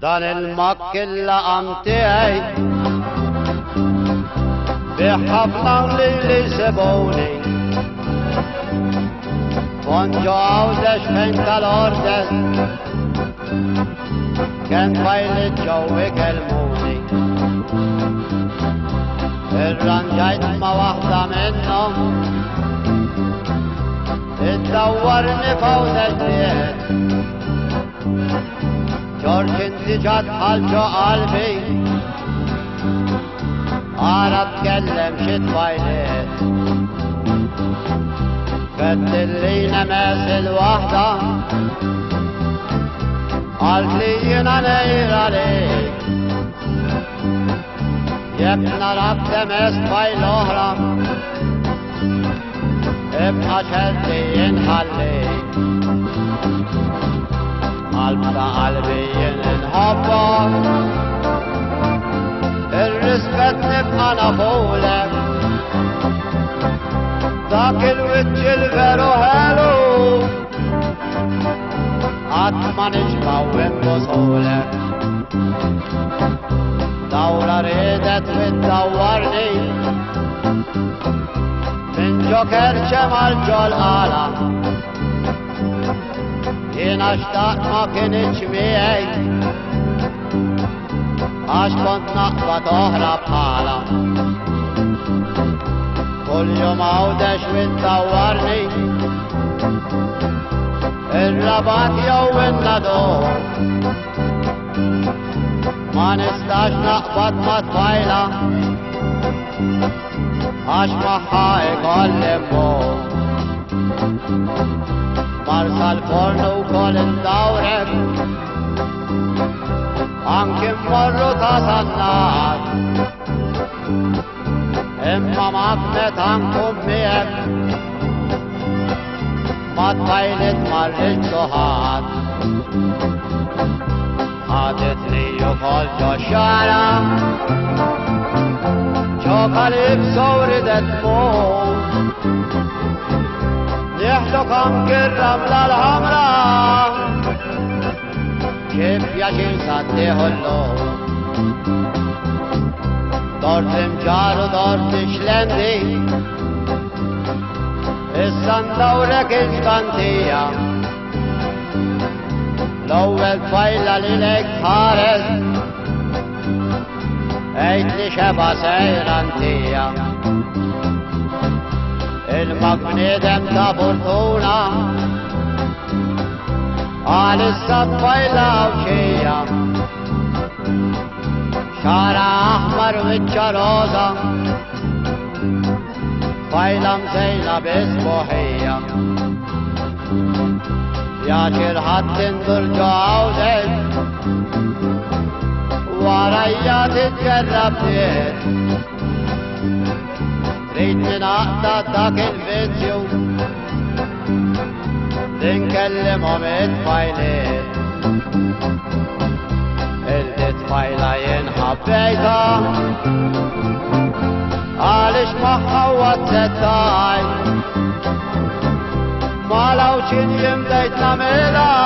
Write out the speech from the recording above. dan il-makkilla għaj biħabna li li sebowni Konġo għawdex men tal-ordes Ken fajlit ġowi kelmuni Irranġajt er ma wahda minnom Id-dawwarni fawdex diet Ġorġ inti ġat ħalġo qalbi Għara tkellem xit fajlit فتلينا ناس الوحدة قالت لي انا نايل عليك يا ابن رب ماس باي لهرم ابقى شلتي ينحليك قلب قلبي ينحبك الرزق تبقى انا dak il-witċ il-veru ħelu. Għatma nġbaw imbożolek. Dawra ridet mid-dawarni. Minn ġoker ċemal ġol għala. Jena xtaqt ma kienieċ miegħi. Għax kont naqba toħra bħala. كل يوم عاود اشوي تطورني الرباط يو الندور ما نستاش نقبض مطايلة عاش معها يقول فوق مرسى الفرن وكل ندورك anche morro da sannar imma matnet ankom miegħek ma tfajlet marriġ ħadd. Ħadet li ukoll ġo xara ġo kalib sowridet fuq. Nieħdu kam kirram l-ħamra kif jaġin saddiħu l Jaro Ortim ġaru dorti xlendi Issan e dawrek izbantija L-ewwel fajla li lek ħares Ejt li xeba sejrantija Il-mabnidem da fortuna Għal-issa fajla u xija Xara marmiċċa rosa Fajla msejla bisboħija Ja xirħat tindur ġoħawdek Warajja titkerrab tiet Rrit minaqta dak il-vizju Dinkellimom it-fajliet Il-dit fajla bejza Għalix maħħawa t-settaj Ma lawċin jimdejt namela